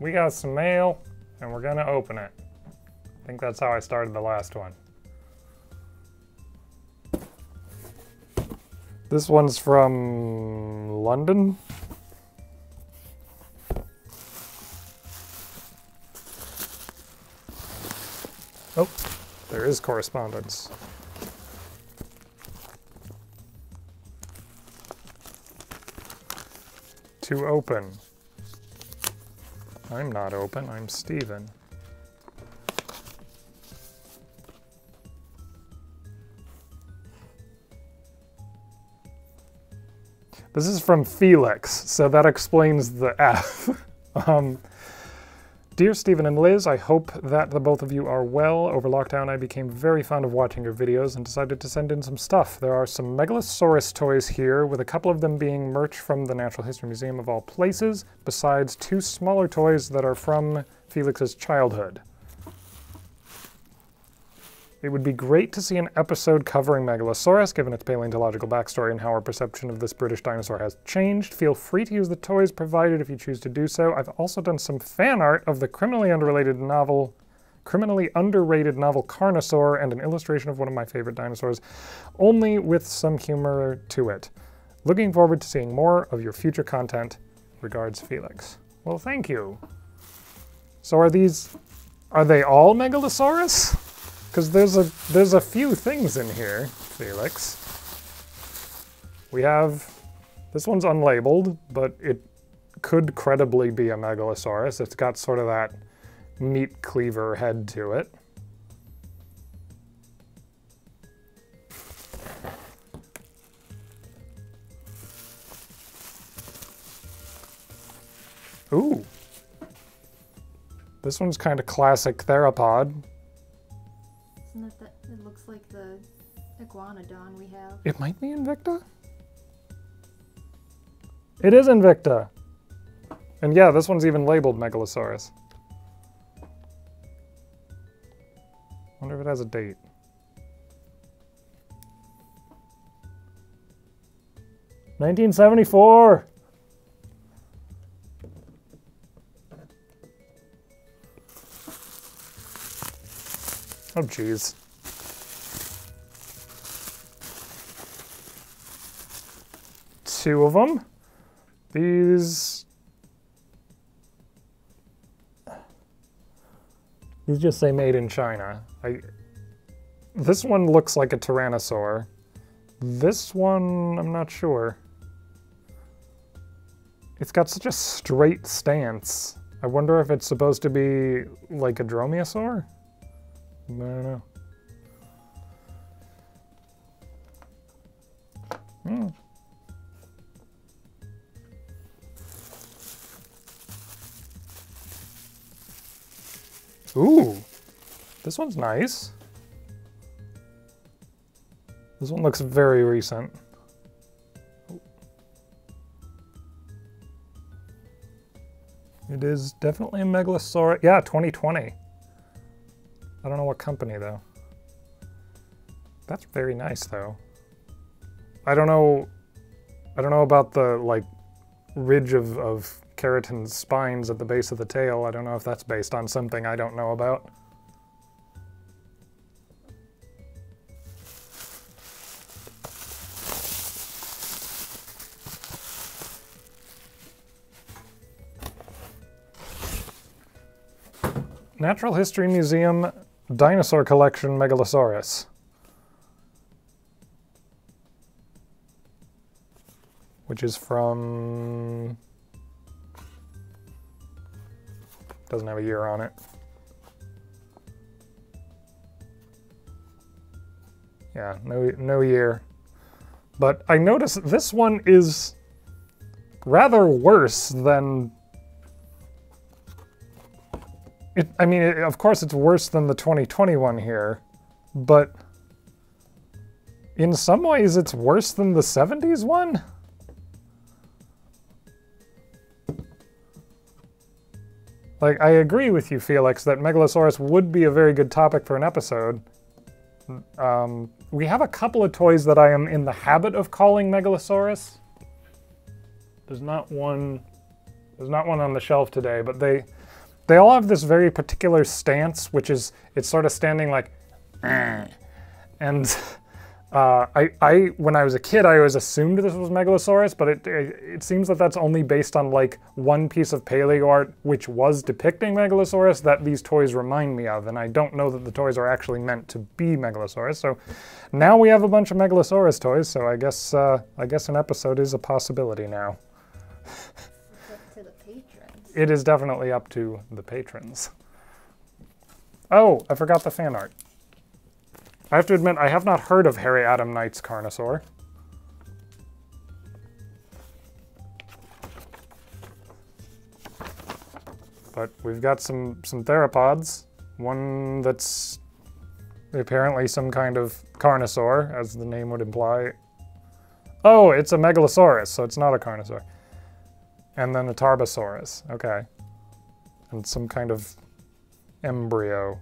we got some mail and we're gonna open it. I think that's how I started the last one. This one's from London. Oh, there is correspondence. To open. I'm not open, I'm Steven. This is from Felix, so that explains the F. um, Dear Stephen and Liz, I hope that the both of you are well. Over lockdown, I became very fond of watching your videos and decided to send in some stuff. There are some Megalosaurus toys here, with a couple of them being merch from the Natural History Museum of all places, besides two smaller toys that are from Felix's childhood. It would be great to see an episode covering Megalosaurus, given its paleontological backstory and how our perception of this British dinosaur has changed. Feel free to use the toys provided if you choose to do so. I've also done some fan art of the criminally unrelated novel, criminally underrated novel Carnosaur, and an illustration of one of my favorite dinosaurs, only with some humor to it. Looking forward to seeing more of your future content. Regards, Felix. Well, thank you. So are these, are they all Megalosaurus? Because there's a there's a few things in here, Felix. We have this one's unlabeled, but it could credibly be a Megalosaurus. It's got sort of that meat cleaver head to it. Ooh. This one's kind of classic theropod. Iguanodon we have? It might be Invicta? It is Invicta! And yeah, this one's even labeled Megalosaurus. Wonder if it has a date. Nineteen seventy four. Oh jeez. Two of them. These These just say made in China. I, this one looks like a Tyrannosaur. This one, I'm not sure. It's got such a straight stance. I wonder if it's supposed to be like a Dromaeosaur? I don't know. Hmm. Ooh, this one's nice. This one looks very recent. It is definitely a Megalosaurus. Yeah, 2020. I don't know what company though. That's very nice though. I don't know. I don't know about the like ridge of, of keratin spines at the base of the tail. I don't know if that's based on something I don't know about. Natural History Museum Dinosaur Collection Megalosaurus. Which is from... Doesn't have a year on it. Yeah, no, no year. But I notice this one is rather worse than it, I mean, it, of course, it's worse than the 2021 here, but in some ways, it's worse than the 70s one. Like, I agree with you, Felix, that Megalosaurus would be a very good topic for an episode. Um, we have a couple of toys that I am in the habit of calling Megalosaurus. There's not one. There's not one on the shelf today, but they they all have this very particular stance, which is it's sort of standing like, and uh, I, I when I was a kid, I always assumed this was Megalosaurus, but it, it it seems that that's only based on like one piece of paleo art which was depicting Megalosaurus that these toys remind me of, and I don't know that the toys are actually meant to be Megalosaurus. So now we have a bunch of Megalosaurus toys. So I guess uh, I guess an episode is a possibility now. It is definitely up to the patrons. Oh, I forgot the fan art. I have to admit, I have not heard of Harry Adam Knight's Carnosaur. But we've got some, some theropods. One that's apparently some kind of carnosaur, as the name would imply. Oh, it's a megalosaurus, so it's not a carnosaur. And then a tarbosaurus, okay. And some kind of embryo.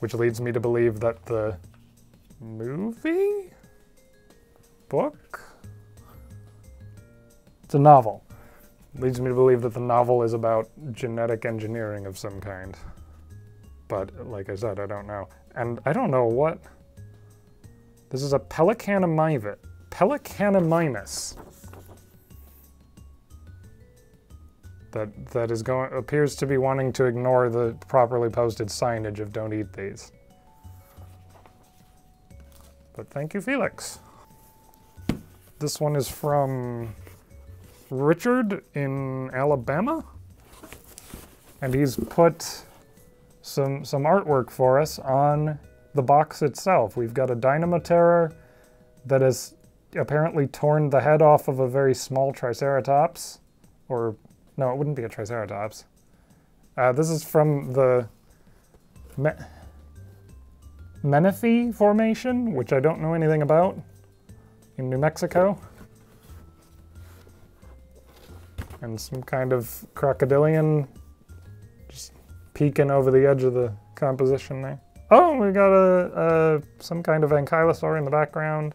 Which leads me to believe that the movie? Book? It's a novel. Leads me to believe that the novel is about genetic engineering of some kind. But like I said, I don't know. And I don't know what. This is a Pelicanimivit. Pelecanimimus. That, that is going appears to be wanting to ignore the properly posted signage of don't eat these. But thank you, Felix. This one is from Richard in Alabama. And he's put some some artwork for us on the box itself. We've got a Dynamoterror that has apparently torn the head off of a very small Triceratops. Or, no, it wouldn't be a Triceratops. Uh, this is from the Me- Menefee Formation, which I don't know anything about, in New Mexico. And some kind of crocodilian just peeking over the edge of the composition there. Oh, we got a, a some kind of ankylosaur in the background.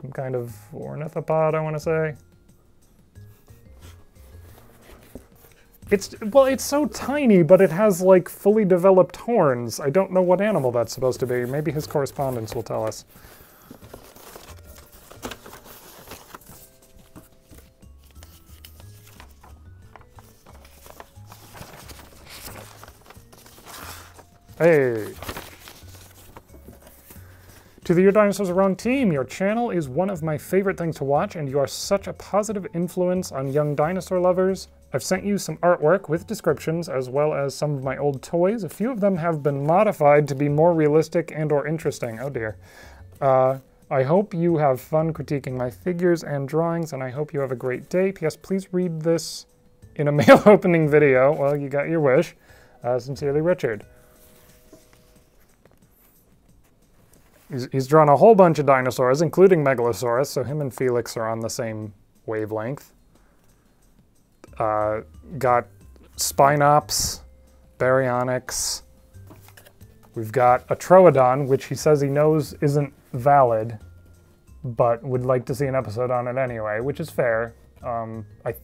Some kind of ornithopod, I want to say. It's well, it's so tiny, but it has like fully developed horns. I don't know what animal that's supposed to be. Maybe his correspondence will tell us. Hey. To the Your Dinosaurs Wrong team, your channel is one of my favorite things to watch, and you are such a positive influence on young dinosaur lovers. I've sent you some artwork with descriptions, as well as some of my old toys. A few of them have been modified to be more realistic and or interesting. Oh dear. Uh, I hope you have fun critiquing my figures and drawings, and I hope you have a great day. P.S. Please read this in a mail opening video. Well, you got your wish. Uh, sincerely, Richard. He's, he's drawn a whole bunch of dinosaurs, including Megalosaurus, so him and Felix are on the same wavelength. Uh, got Spinops, Baryonyx. We've got a Troodon, which he says he knows isn't valid, but would like to see an episode on it anyway, which is fair. Um, I,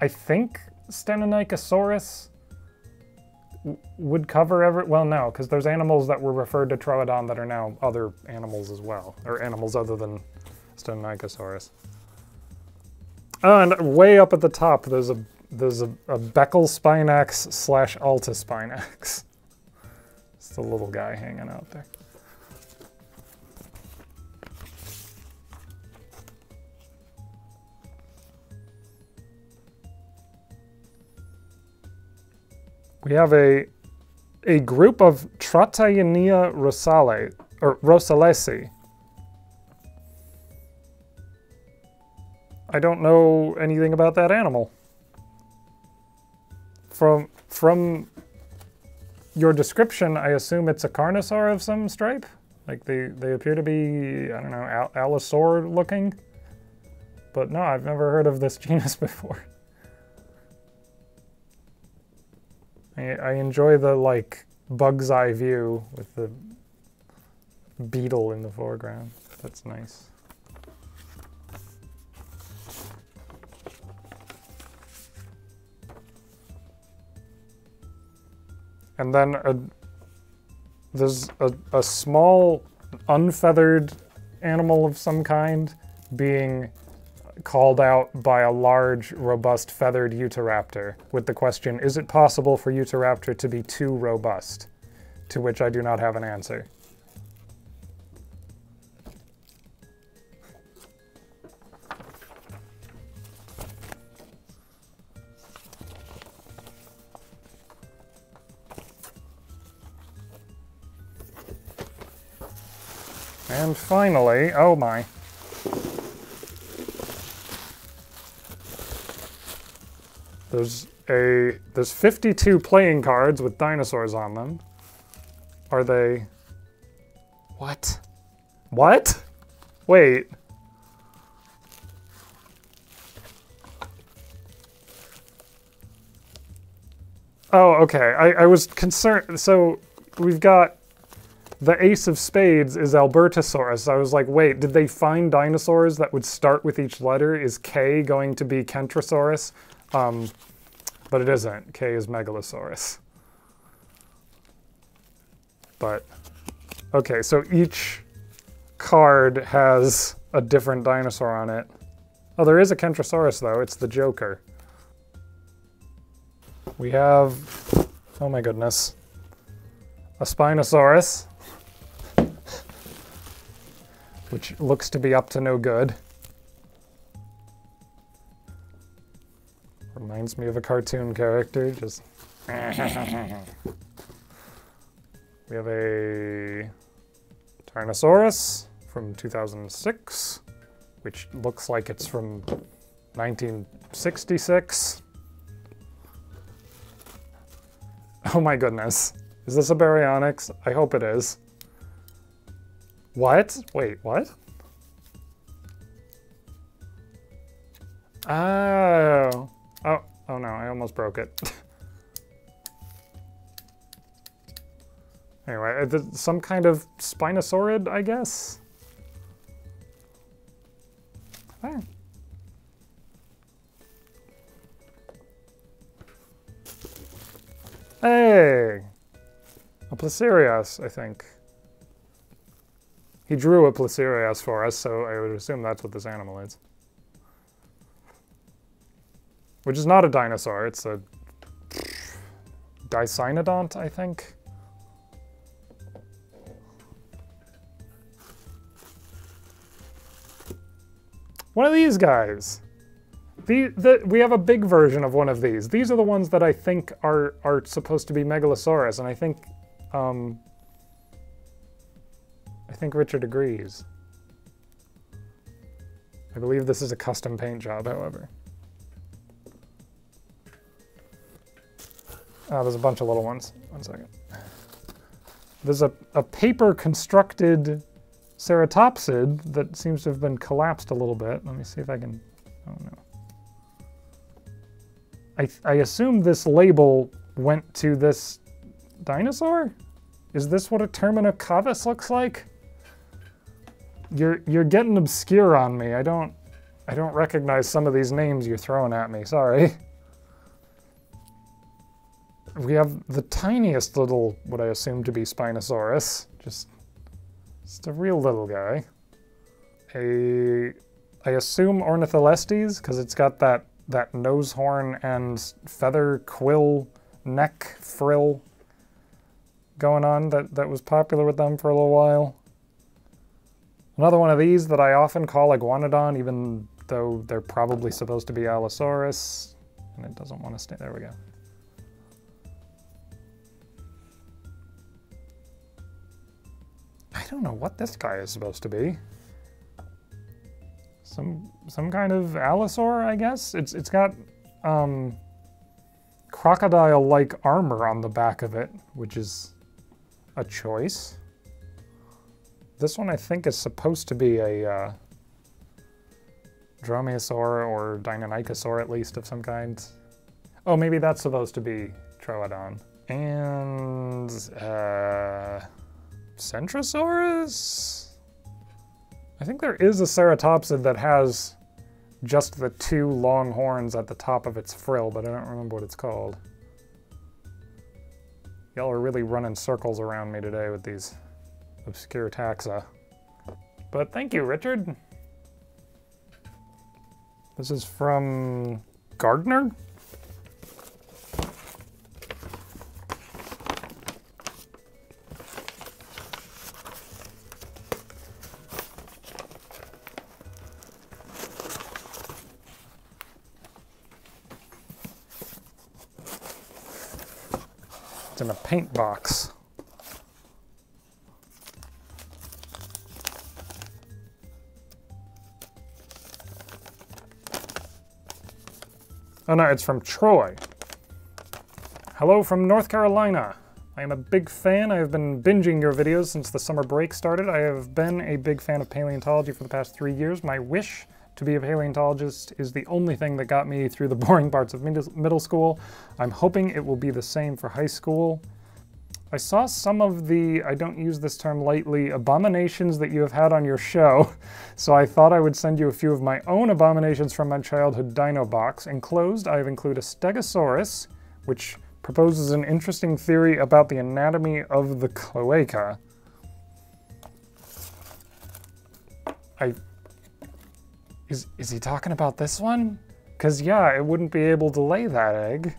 I think Stenonychosaurus would cover every well no because there's animals that were referred to troodon that are now other animals as well or animals other than Stenonychosaurus. Oh, and way up at the top there's a there's a, a Becklespinax slash Altispinax. It's the little guy hanging out there. We have a a group of Tratayenia rosale or rosalesi. I don't know anything about that animal. From from your description, I assume it's a carnosaur of some stripe. Like they, they appear to be, I don't know, al allosaur looking. But no, I've never heard of this genus before. I, I enjoy the like bug's eye view with the beetle in the foreground. That's nice. And then a there's a, a small unfeathered animal of some kind being called out by a large, robust, feathered Utahraptor with the question, is it possible for Utahraptor to be too robust? To which I do not have an answer. And finally, oh my. There's a there's 52 playing cards with dinosaurs on them. Are they What? What? Wait. Oh, okay. I, I was concerned. So we've got the ace of spades is Albertosaurus. I was like, wait, did they find dinosaurs that would start with each letter? Is K going to be Kentrosaurus? Um, but it isn't. K is Megalosaurus. But, okay, so each card has a different dinosaur on it. Oh, there is a Kentrosaurus, though. It's the Joker. We have, oh my goodness, a Spinosaurus which looks to be up to no good. Reminds me of a cartoon character, just... we have a Tyrannosaurus from 2006, which looks like it's from 1966. Oh my goodness. Is this a Baryonyx? I hope it is. What? Wait, what? Oh. Oh, oh no, I almost broke it. anyway, uh, some kind of Spinosaurid, I guess? There. Hey! A Placerias, I think. He drew a Placerias for us, so I would assume that's what this animal is. Which is not a dinosaur, it's a Dicynodont, I think. One of these guys. The, the, we have a big version of one of these. These are the ones that I think are, are supposed to be Megalosaurus, and I think um, think Richard agrees. I believe this is a custom paint job, however. Oh, there's a bunch of little ones. One second. There's a, a paper constructed ceratopsid that seems to have been collapsed a little bit. Let me see if I can, oh no. I, I assume this label went to this dinosaur? Is this what a Terminocavus looks like? You're you're getting obscure on me. I don't I don't recognize some of these names you're throwing at me. Sorry. We have the tiniest little, what I assume to be Spinosaurus. Just, just a real little guy. A, I assume Ornitholestes, because it's got that, that nose horn and feather quill neck frill going on that, that was popular with them for a little while. Another one of these that I often call Iguanodon, even though they're probably supposed to be Allosaurus. And it doesn't want to stay. There we go. I don't know what this guy is supposed to be. Some some kind of allosaur, I guess. It's it's got um, crocodile-like armor on the back of it, which is a choice. This one I think is supposed to be a uh, Dromaeosaur or Deinonychosaur at least of some kind. Oh, maybe that's supposed to be Troodon. And uh, Centrosaurus? I think there is a ceratopsid that has just the two long horns at the top of its frill, but I don't remember what it's called. Y'all are really running circles around me today with these obscure taxa. But thank you, Richard. This is from Gardner? It's in a paint box. Oh no, it's from Troy. Hello from North Carolina. I am a big fan. I have been binging your videos since the summer break started. I have been a big fan of paleontology for the past three years. My wish to be a paleontologist is the only thing that got me through the boring parts of middle school. I'm hoping it will be the same for high school. I saw some of the, I don't use this term lightly, abominations that you have had on your show, so I thought I would send you a few of my own abominations from my childhood dino box. Enclosed, I have included a Stegosaurus, which proposes an interesting theory about the anatomy of the cloaca. I... Is, is he talking about this one? Because, yeah, it wouldn't be able to lay that egg.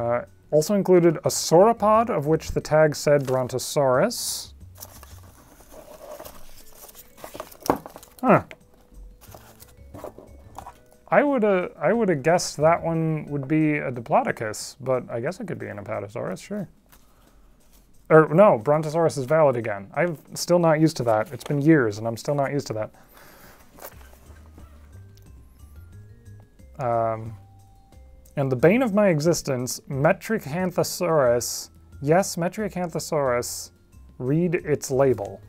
Uh, also included a sauropod, of which the tag said Brontosaurus. Huh. I would have I would have guessed that one would be a Diplodocus, but I guess it could be an Apatosaurus, sure. Or no, Brontosaurus is valid again. I'm still not used to that. It's been years and I'm still not used to that. Um, and the bane of my existence, Metriacanthosaurus, yes, Metriacanthosaurus, read its label.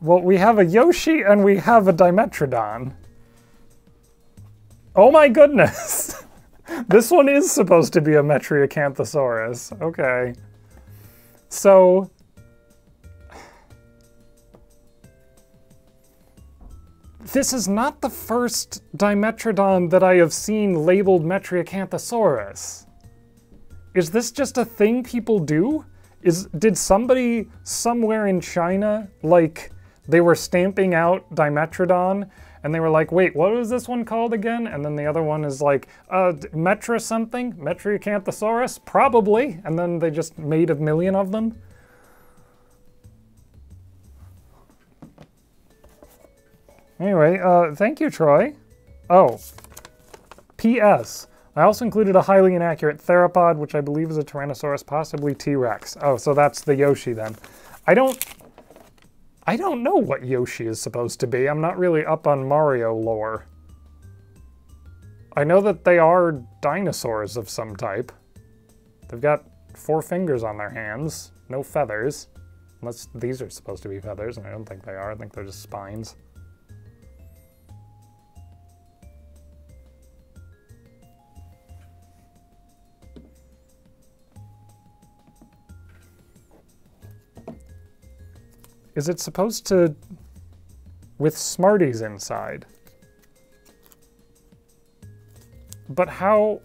Well, we have a Yoshi and we have a Dimetrodon. Oh my goodness! this one is supposed to be a Metriacanthosaurus. Okay. So, this is not the first Dimetrodon that I have seen labeled Metriacanthosaurus. Is this just a thing people do? Is Did somebody somewhere in China, like, they were stamping out Dimetrodon and they were like, wait, what was this one called again? And then the other one is like, uh, Metra something? Metriacanthosaurus? Probably. And then they just made a million of them. Anyway, uh, thank you, Troy. Oh, P.S. I also included a highly inaccurate theropod, which I believe is a Tyrannosaurus, possibly T-Rex. Oh, so that's the Yoshi then. I don't I don't know what Yoshi is supposed to be. I'm not really up on Mario lore. I know that they are dinosaurs of some type. They've got four fingers on their hands, no feathers. Unless these are supposed to be feathers, and I don't think they are. I think they're just spines. Is it supposed to... with Smarties inside? But how...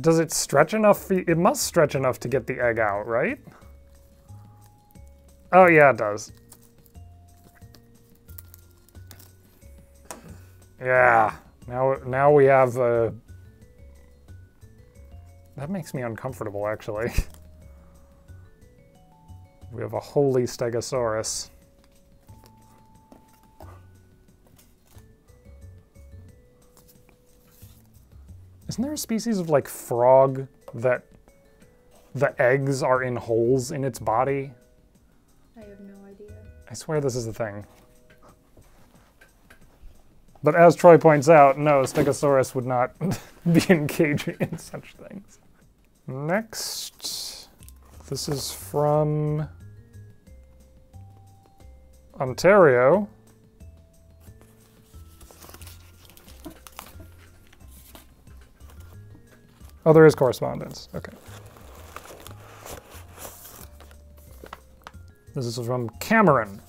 Does it stretch enough? It must stretch enough to get the egg out, right? Oh yeah, it does. Yeah. Now, now we have. Uh... That makes me uncomfortable, actually. We have a holy Stegosaurus. Isn't there a species of like frog that the eggs are in holes in its body? I have no idea. I swear this is a thing. But as Troy points out, no, Stegosaurus would not be engaging in such things. Next, this is from Ontario. Oh, there is correspondence. Okay. This is from Cameron.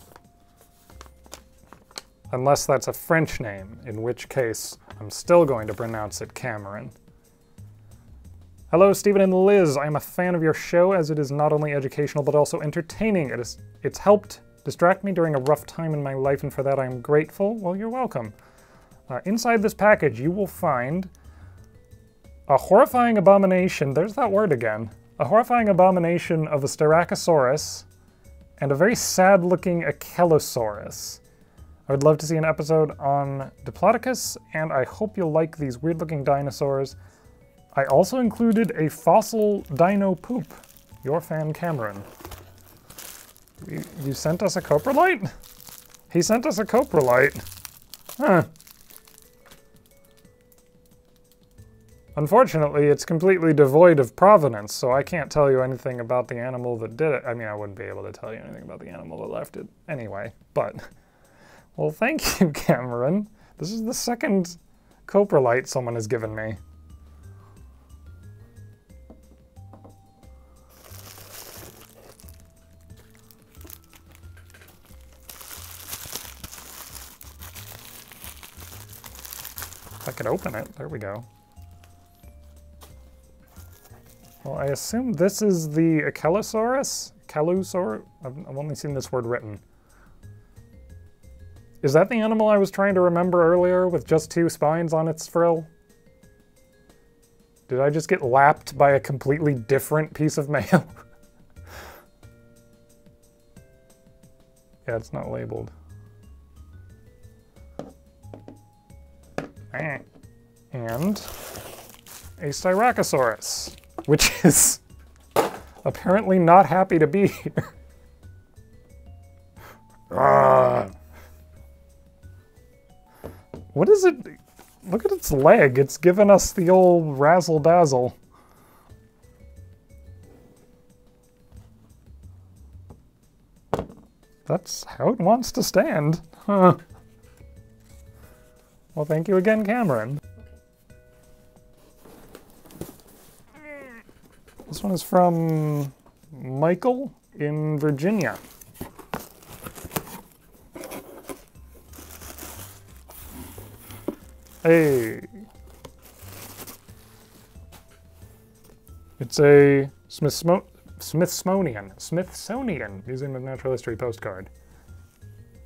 Unless that's a French name, in which case I'm still going to pronounce it Cameron. Hello, Stephen and Liz. I am a fan of your show as it is not only educational but also entertaining. It is, it's helped distract me during a rough time in my life, and for that I am grateful. Well, you're welcome. Uh, inside this package, you will find a horrifying abomination. There's that word again. A horrifying abomination of a Styracosaurus and a very sad looking Achelousaurus. I would love to see an episode on Diplodocus, and I hope you'll like these weird looking dinosaurs. I also included a fossil dino poop. Your fan Cameron. You, sent us a coprolite? He sent us a coprolite. Huh. Unfortunately, it's completely devoid of provenance, so I can't tell you anything about the animal that did it. I mean, I wouldn't be able to tell you anything about the animal that left it anyway, but... Well, thank you, Cameron. This is the second coprolite someone has given me. Could open it, there we go. Well, I assume this is the Ankylosaurus? Calusaur? I've, I've only seen this word written. Is that the animal I was trying to remember earlier with just two spines on its frill? Did I just get lapped by a completely different piece of mail? yeah, it's not labeled. And a Styracosaurus which is apparently not happy to be here. Ah. What is it? Look at its leg. It's given us the old razzle dazzle. That's how it wants to stand. Huh. Well, thank you again, Cameron. This one is from Michael in Virginia. Hey. It's a Smithsonian, Smithsonian Museum of Natural History postcard.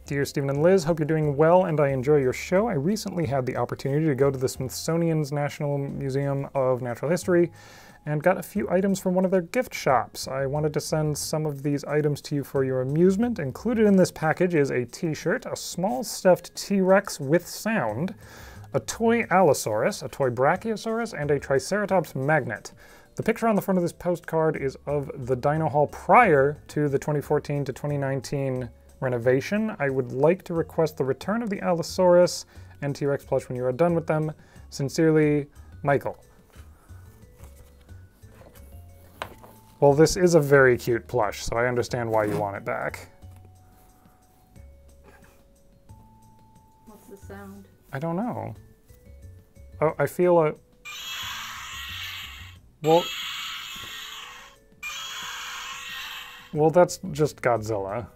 Dear Stephen and Liz, hope you're doing well and I enjoy your show. I recently had the opportunity to go to the Smithsonian's National Museum of Natural History and got a few items from one of their gift shops. I wanted to send some of these items to you for your amusement. Included in this package is a t-shirt, a small stuffed T-Rex with sound, a toy Allosaurus, a toy Brachiosaurus, and a Triceratops magnet. The picture on the front of this postcard is of the Dino Hall prior to the 2014 to 2019 renovation. I would like to request the return of the Allosaurus and T-Rex plush when you are done with them. Sincerely, Michael. Well, this is a very cute plush, so I understand why you want it back. What's the sound? I don't know. Oh, I feel a... Well... Well, that's just Godzilla.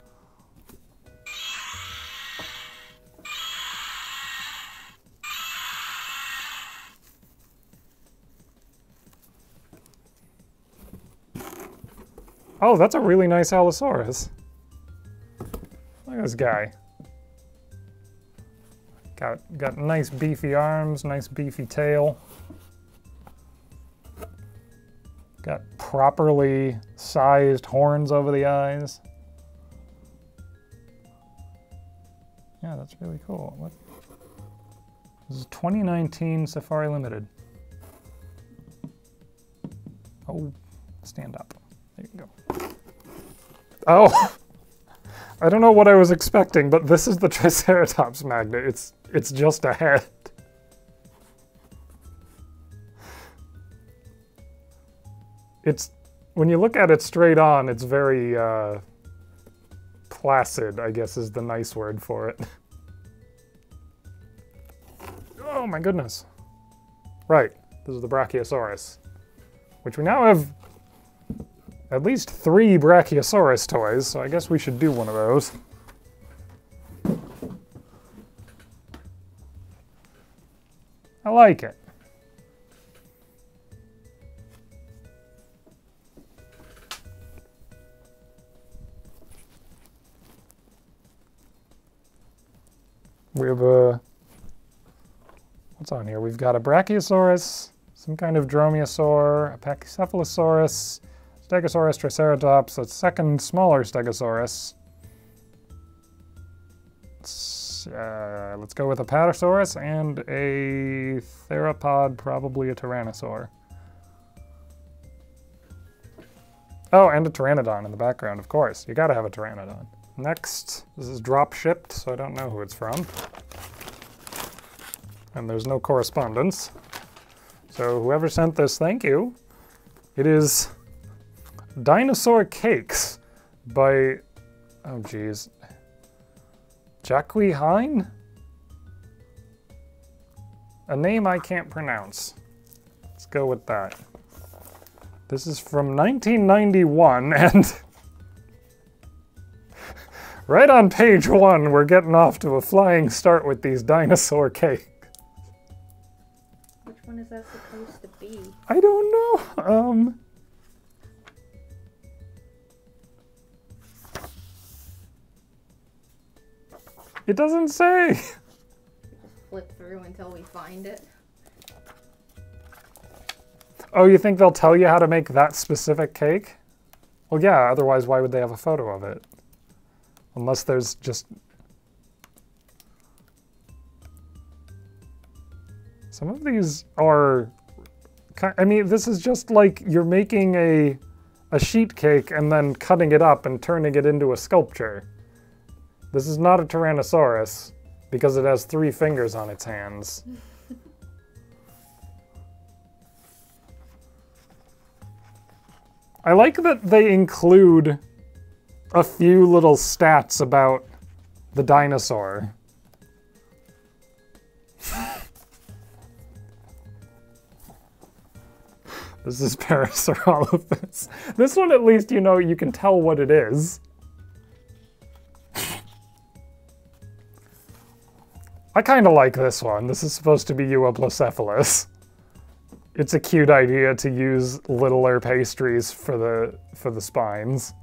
Oh, that's a really nice Allosaurus. Look at this guy. Got, got nice beefy arms, nice beefy tail. Got properly sized horns over the eyes. Yeah, that's really cool. What? This is 2019 Safari Limited. Oh, stand up. There you go. Oh! I don't know what I was expecting, but this is the Triceratops magnet. It's, it's just a head. It's, when you look at it straight on, it's very, uh, placid, I guess is the nice word for it. Oh my goodness. Right, this is the Brachiosaurus. which we now have at least three Brachiosaurus toys, so I guess we should do one of those. I like it. We have a, what's on here? We've got a Brachiosaurus, some kind of Dromaeosaur, a Pachycephalosaurus, Stegosaurus, Triceratops, a second smaller Stegosaurus. Let's, uh, let's go with a Patasaurus and a Theropod, probably a Tyrannosaur. Oh, and a Pteranodon in the background, of course. You gotta have a Pteranodon. Next, this is drop shipped, so I don't know who it's from. And there's no correspondence. So whoever sent this, thank you. It is Dinosaur Cakes by, oh geez, Jacques Hein? A name I can't pronounce. Let's go with that. This is from 1991, and right on page one, we're getting off to a flying start with these dinosaur cakes. Which one is that supposed to be? I don't know. Um, it doesn't say. Flip through until we find it. Oh, you think they'll tell you how to make that specific cake? Well, yeah, otherwise, why would they have a photo of it? Unless there's just. Some of these are. I mean, this is just like you're making a, a sheet cake and then cutting it up and turning it into a sculpture. This is not a Tyrannosaurus because it has three fingers on its hands. I like that they include a few little stats about the dinosaur. this is Parasaurolophus. This one, at least, you know, you can tell what it is. I kind of like this one. This is supposed to be Euoplocephalus it's a cute idea to use littler pastries for the for the spines.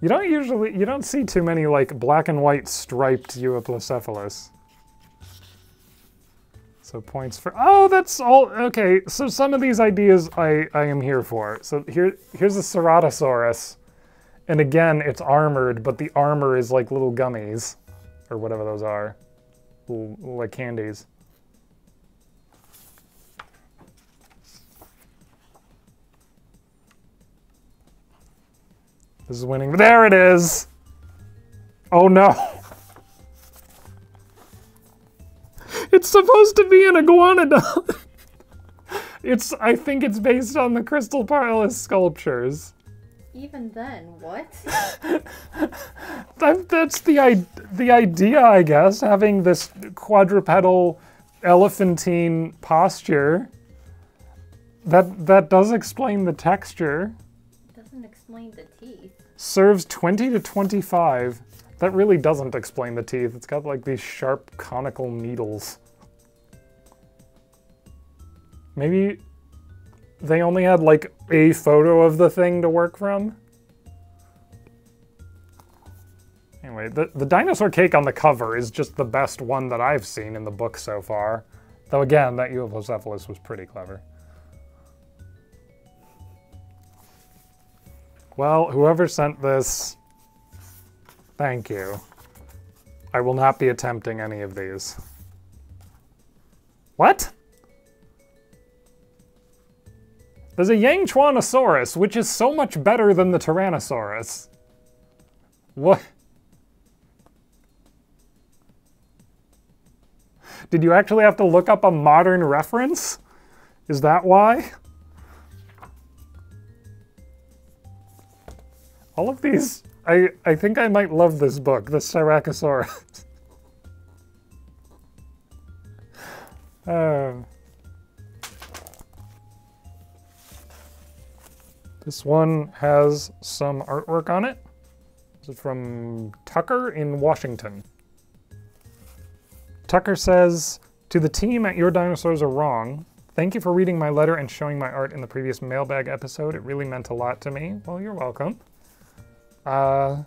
You don't usually you don't see too many like black and white striped Euoplocephalus. So points for oh that's all okay. So some of these ideas I I am here for. So here here's a Ceratosaurus, and again it's armored, but the armor is like little gummies, or whatever those are, like candies. This is winning. There it is. Oh no. It's supposed to be an iguanodon. It's I think it's based on the Crystal Palace sculptures. Even then, what? That, that's the the idea, I guess, having this quadrupedal elephantine posture. That that does explain the texture. Doesn't explain the teeth. serves 20 to 25. That really doesn't explain the teeth. It's got like these sharp conical needles. Maybe they only had like a photo of the thing to work from. Anyway, the, the dinosaur cake on the cover is just the best one that I've seen in the book so far. Though again, that Euoplocephalus was pretty clever. Well, whoever sent this, thank you. I will not be attempting any of these. What? There's a Yangchuanosaurus, which is so much better than the Tyrannosaurus. What? Did you actually have to look up a modern reference? Is that why? All of these, I, I think I might love this book, the Styracosaurus. Um, This one has some artwork on it. This is from Tucker in Washington. Tucker says, To the team at Your Dinosaurs Are Wrong, thank you for reading my letter and showing my art in the previous mailbag episode. It really meant a lot to me. Well, you're welcome. Uh,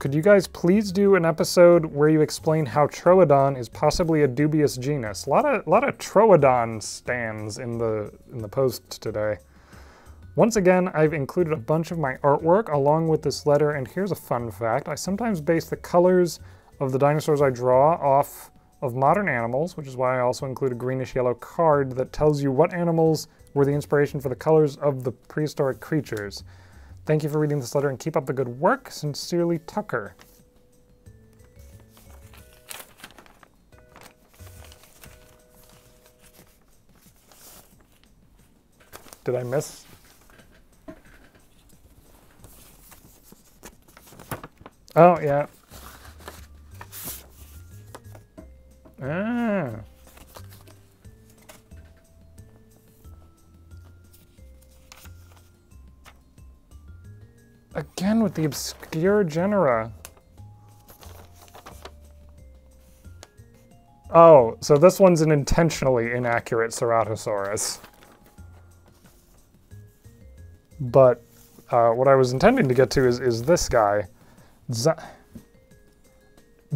could you guys please do an episode where you explain how Troodon is possibly a dubious genus? A lot of, lot of Troodon stands in the, in the post today. Once again, I've included a bunch of my artwork along with this letter, and here's a fun fact. I sometimes base the colors of the dinosaurs I draw off of modern animals, which is why I also include a greenish yellow card that tells you what animals were the inspiration for the colors of the prehistoric creatures. Thank you for reading this letter and keep up the good work. Sincerely, Tucker. Did I miss? Oh, yeah. Ah. Again with the obscure genera. Oh, so this one's an intentionally inaccurate Ceratosaurus. But uh, what I was intending to get to is, is this guy. Z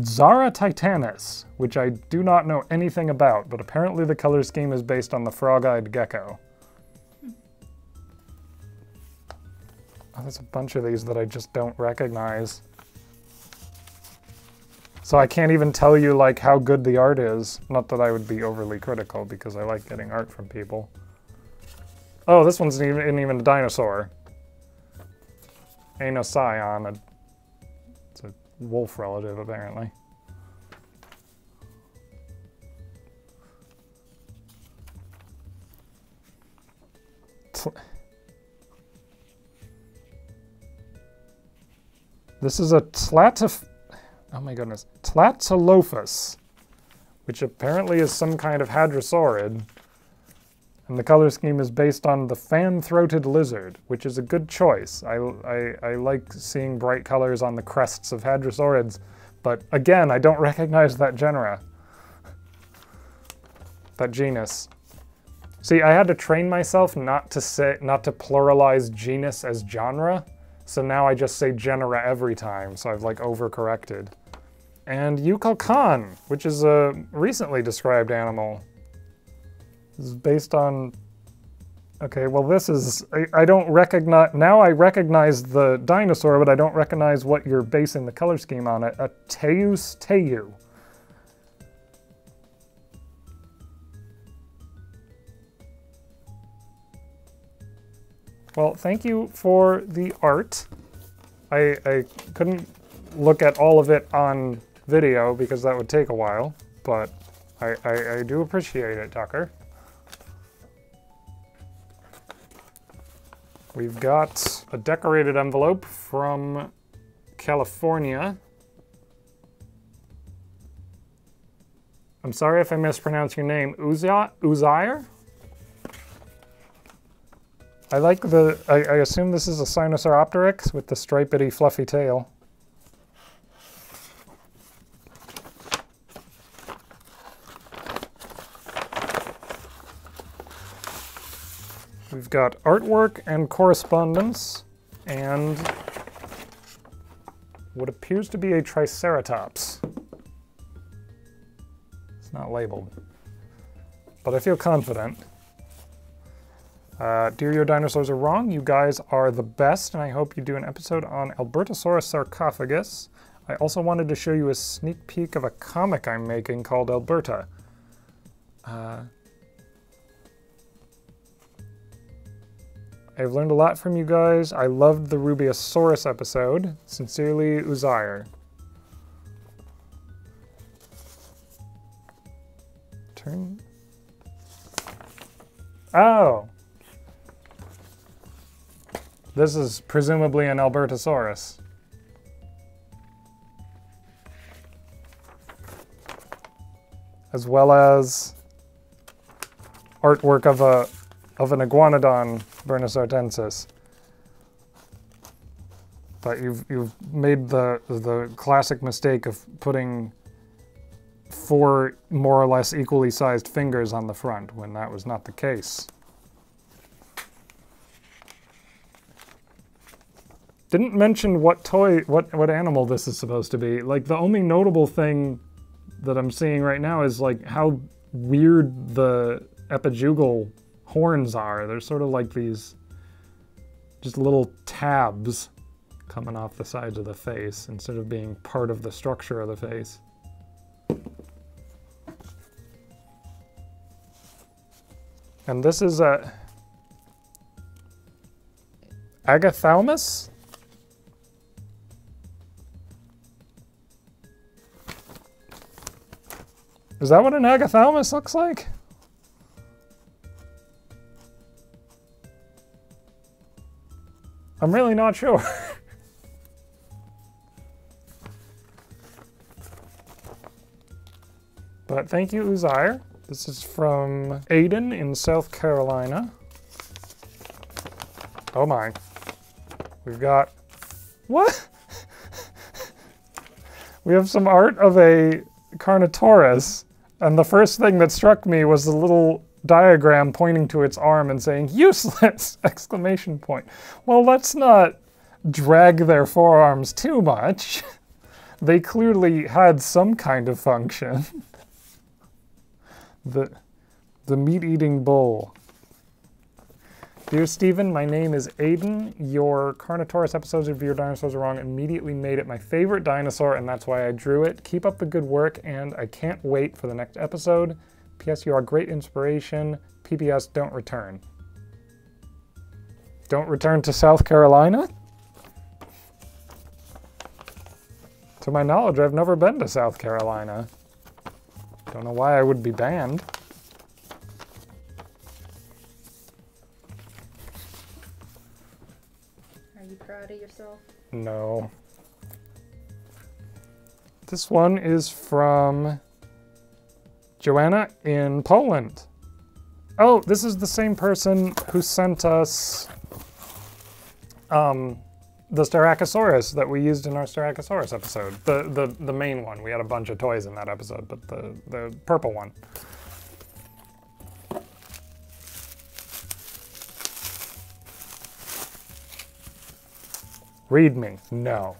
Zara titanus, which I do not know anything about, but apparently the color scheme is based on the frog-eyed gecko. There's a bunch of these that I just don't recognize. So I can't even tell you like how good the art is. Not that I would be overly critical because I like getting art from people. Oh, this one's even, isn't even a dinosaur. Aenocyon. A, it's a wolf relative, apparently. This is a Tlataf... Oh my goodness. Tlatolophus, which apparently is some kind of hadrosaurid. And the color scheme is based on the fan-throated lizard, which is a good choice. I, I, I like seeing bright colors on the crests of hadrosaurids, but again, I don't recognize that genera. That genus. See, I had to train myself not to say, not to pluralize genus as genre, so now I just say genera every time, so I've like overcorrected. And Llukalkan, which is a recently described animal. This is based on... Okay, well this is... I, I don't recognize... Now I recognize the dinosaur, but I don't recognize what you're basing the color scheme on. A, a Teus Teu. Well, thank you for the art. I, I couldn't look at all of it on video because that would take a while, but I, I, I do appreciate it, Tucker. We've got a decorated envelope from California. I'm sorry if I mispronounce your name. Uzair? I like the, I, I, assume this is a Sinosauropteryx with the stripedy fluffy tail. We've got artwork and correspondence and what appears to be a Triceratops. It's not labeled, but I feel confident. Uh, Dear Your Dinosaurs Are Wrong, you guys are the best, and I hope you do an episode on Albertosaurus sarcophagus. I also wanted to show you a sneak peek of a comic I'm making called Alberta. Uh, I've learned a lot from you guys. I loved the Rubeosaurus episode. Sincerely, Uzair. Turn. Oh! This is presumably an Albertosaurus. As well as artwork of a of an iguanodon Bernissartensis. But you've you've made the the classic mistake of putting four more or less equally sized fingers on the front when that was not the case. Didn't mention what toy, what, what animal this is supposed to be. Like, the only notable thing that I'm seeing right now is, like, how weird the epijugal horns are. They're sort of like these just little tabs coming off the sides of the face instead of being part of the structure of the face. And this is a Agathaumas? Is that what an agathaumas looks like? I'm really not sure. but thank you, Uzair. This is from Aiden in South Carolina. Oh my. We've got... What? we have some art of a Carnotaurus, and the first thing that struck me was the little diagram pointing to its arm and saying, useless! Exclamation point. Well, let's not drag their forearms too much. they clearly had some kind of function. the, the meat-eating bull. Dear Steven, my name is Aiden. Your Carnotaurus episodes of Your Dinosaurs Are Wrong immediately made it my favorite dinosaur, and that's why I drew it. Keep up the good work, and I can't wait for the next episode. P.S. You are great inspiration. P.P.S. Don't return. Don't return to South Carolina? To my knowledge, I've never been to South Carolina. Don't know why I would be banned. No. This one is from Joanna in Poland. Oh, this is the same person who sent us um, the Styracosaurus that we used in our Styracosaurus episode. The, the, the main one. We had a bunch of toys in that episode, but the, the purple one. Read me. No.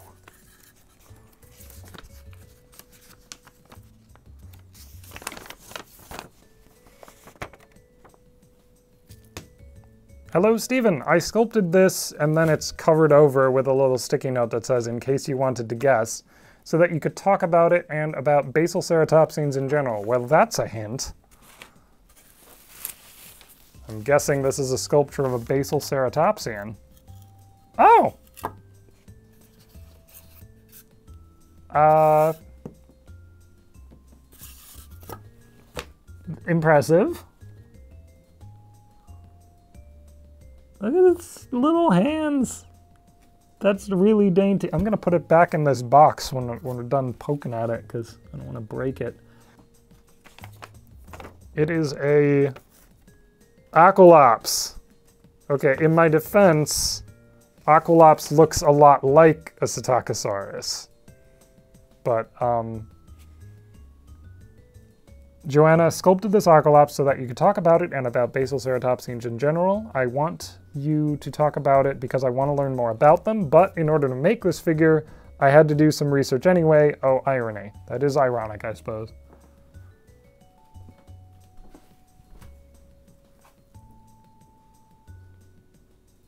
Hello, Steven. I sculpted this and then it's covered over with a little sticky note that says, in case you wanted to guess, so that you could talk about it and about basal ceratopsians in general. Well, that's a hint. I'm guessing this is a sculpture of a basal ceratopsian. Oh! Uh, impressive. Look at its little hands. That's really dainty. I'm gonna put it back in this box when, when we're done poking at it because I don't want to break it. It is a Aquilops. Okay, in my defense, Aquilops looks a lot like a Psittacosaurus. But um, Joanna sculpted this Aquilops so that you could talk about it and about basal ceratopsians in general. I want you to talk about it because I want to learn more about them, but in order to make this figure, I had to do some research anyway. Oh, irony. That is ironic, I suppose.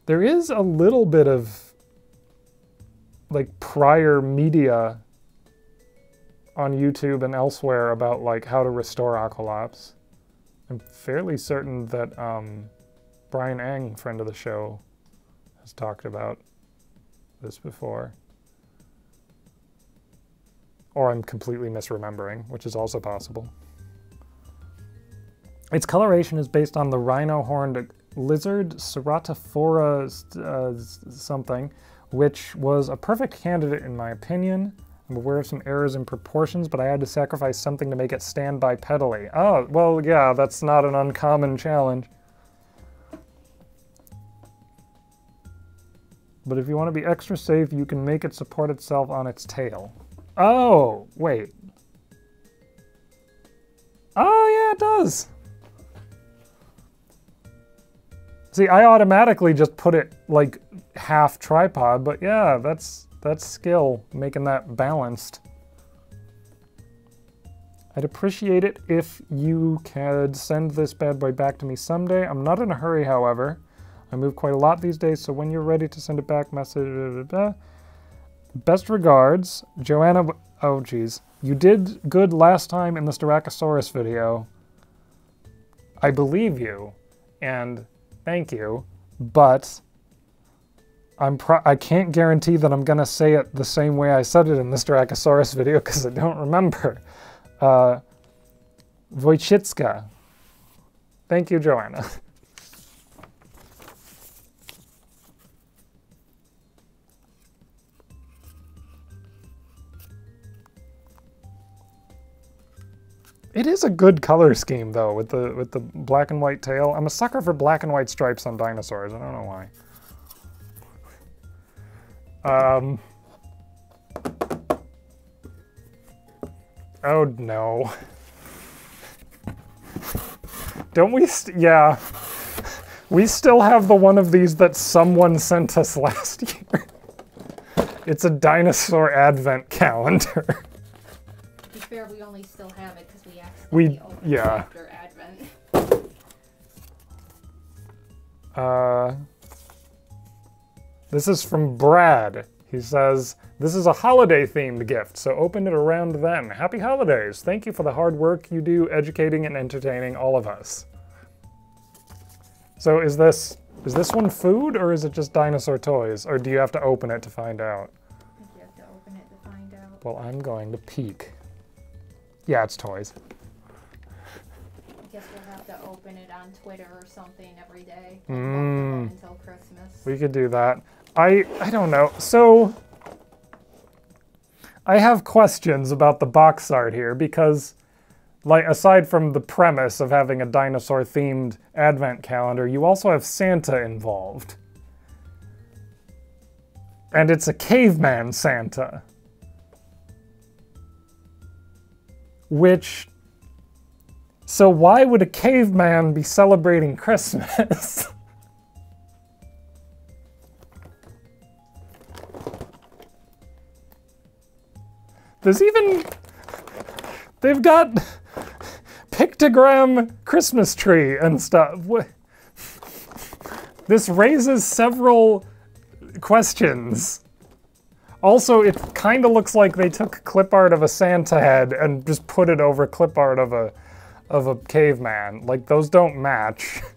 There is a little bit of like prior media on YouTube and elsewhere about like how to restore Aquilops. I'm fairly certain that um, Brian Engh, friend of the show, has talked about this before. Or I'm completely misremembering, which is also possible. Its coloration is based on the rhino-horned lizard, Ceratophora uh, something, which was a perfect candidate in my opinion. I'm aware of some errors in proportions, but I had to sacrifice something to make it stand bipedally. Oh, ah, well, yeah, that's not an uncommon challenge. But if you want to be extra safe, you can make it support itself on its tail. Oh, wait. Oh, yeah, it does. See, I automatically just put it, like, half tripod, but yeah, that's that's skill making that balanced. I'd appreciate it if you could send this bad boy back to me someday. I'm not in a hurry, however. I move quite a lot these days, so when you're ready to send it back, message. Blah, blah, blah. Best regards, Joanna. Oh, jeez. You did good last time in the Styracosaurus video. I believe you, and thank you, but I'm pro- I can't guarantee that I'm gonna say it the same way I said it in the Styracosaurus video because I don't remember. Uh, Wojcicka. Thank you, Joanna. It is a good color scheme though, with the with the black and white tail. I'm a sucker for black and white stripes on dinosaurs. I don't know why. Um. Oh no. Don't we? St yeah. We still have the one of these that someone sent us last year. It's a dinosaur advent calendar. To be fair, we only still have it because we We- accidentally opened yeah. it after Advent. Uh, this is from Brad. He says, This is a holiday themed gift, so open it around then. Happy holidays. Thank you for the hard work you do educating and entertaining all of us. So is this is this one food or is it just dinosaur toys? Or do you have to open it to find out? You have to open it to find out. Well, I'm going to peek. Yeah, it's toys. I guess we'll have to open it on Twitter or something every day. Mm. Until Christmas. We could do that. I I don't know. So I have questions about the box art here because like aside from the premise of having a dinosaur themed advent calendar, you also have Santa involved. And it's a caveman Santa. Which so why would a caveman be celebrating Christmas? There's even they've got pictogram Christmas tree and stuff. This raises several questions. Also, it kind of looks like they took clip art of a Santa head and just put it over clip art of a of a caveman. Like those don't match.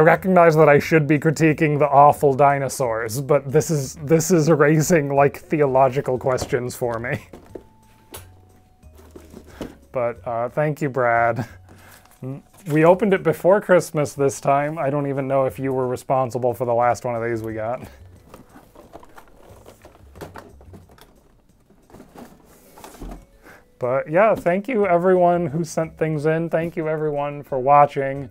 I recognize that I should be critiquing the awful dinosaurs, but this is this is raising like theological questions for me. But uh, thank you, Brad. We opened it before Christmas this time. I don't even know if you were responsible for the last one of these we got. But yeah, thank you everyone who sent things in. Thank you everyone for watching,